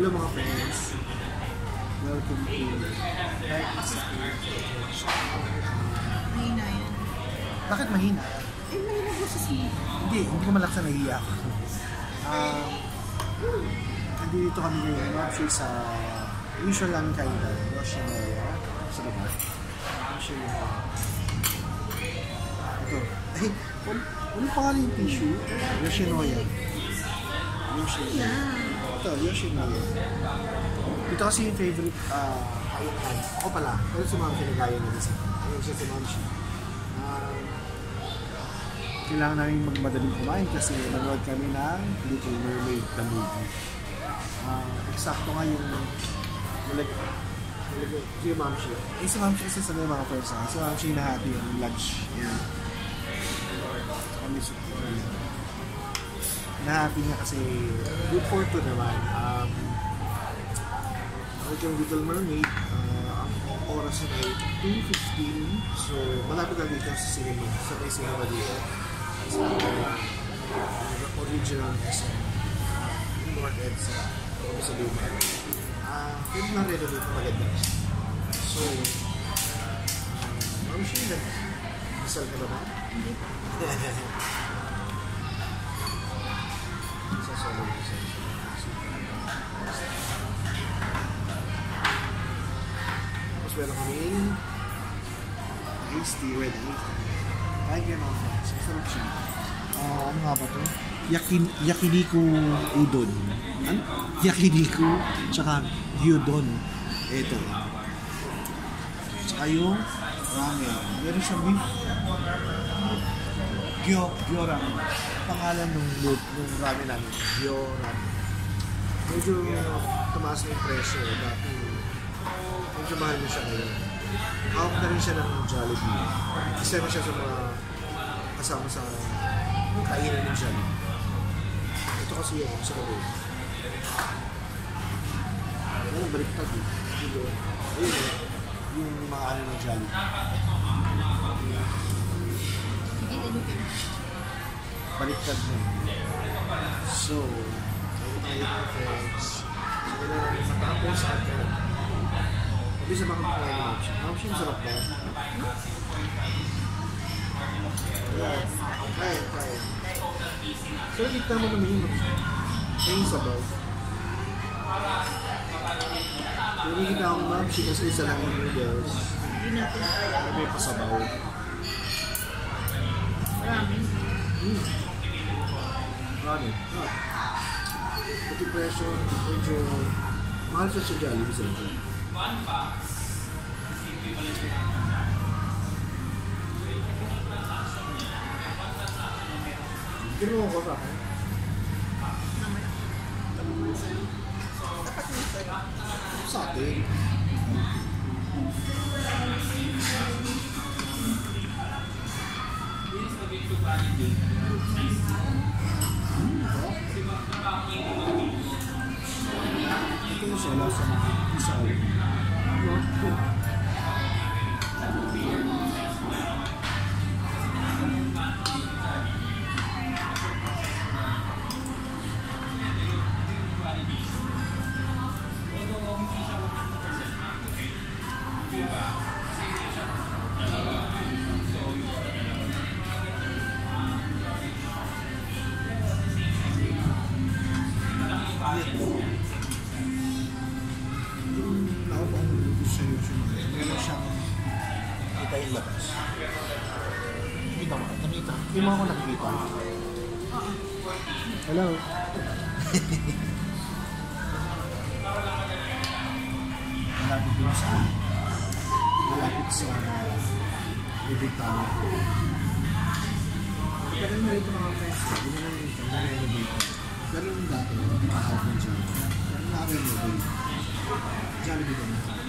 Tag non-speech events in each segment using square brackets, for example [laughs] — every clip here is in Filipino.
Hello mga friends. Welcome to Mahina yan. Bakit mahina? Eh, mahina po sa sino. Hindi, hindi ko malaksa nahiya ako. Ah, nandito kami ngayon actually sa usual namin kainan, Yoshinoya. Sa labas. Yoshinoya. Ito. Ay, ano, pangalan yung tissue? Yoshinoya. Yoshinoya. Ito, Yoshinoya. Ito kasi yung favorite uh, kainan. Ako pala, pero si Ma'am kinagaya na isa. Ayun siya si Ma'am siya. Ah, kailangan namin magmadaling kumain kasi nanood kami ng Little Mermaid, the movie. Ah, eksakto nga yung like, si Ma'am siya. Eh, si Ma'am siya isa sa mga person. Si Ma'am siya nahati yung lunch. Yan. Kami sa Nahati niya kasi good for two naman. Um, yung Little Mermaid, ah, ang oras na ay 2.15. So, malapit lang dito sa cinema. Sa may cinema dito. Sa uh, original SM. North EDSA. O sa Luma. Ah, yun na rin dito maganda. So, um, siya nag Isal ka ba [laughs] Tapos meron iced tea, red. Kahit yan mga friends, masarap siya. Ah, ano nga ba to? Yakin, yakiniku udon. Ano? Yakiniku, tsaka gyudon. Ito. Tsaka yung ramen. Meron siyang beef. Gyo, gyo ramen. Pangalan nung, nung, nung ramen namin. Gyo ramen. Medyo tumaas na yung presyo. Dati, medyo mahal na siya ngayon. Hawak na rin siya ng Jollibee. Isa na siya sa mga kasama sa kainan ng Jollibee. Ito kasi yun, sa gabi. Ano, baliktad eh. Dito. Ayun eh. Yung mga ano ng Jollibee. Hindi, baliktad yun. So, tayo mga friends. So, matapos at uh, sabi sa mga ng option. Option, sarap ba? Yes. Kaya, kaya. So, kita mo naman yung yung sabaw. Yung nakikita akong option kasi isa lang yung noodles. Hindi may pasabaw. Maraming. Hmm. Ano? Ah. Pati presyo, medyo mahal siya sa Jollibee sa ito. Kinuha ko sa akin. Dapat nito. Sa atin. Thank you. Kita yung labas. Kita mo, nakita. Yung mga ko nakikita. Hello? [laughs] Malapit din sa malapit sa bibig tama. Pero yung ito mga friends, hindi na lang ito, na-renovate. Pero yung dati, nakahawak ng Jollibee. Pero na-renovate. Jollibee din. Maraming taste na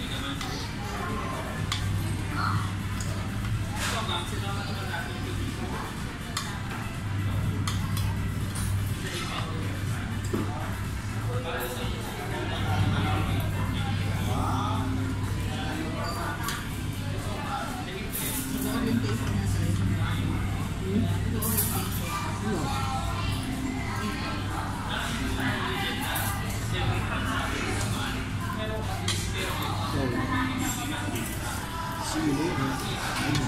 See you.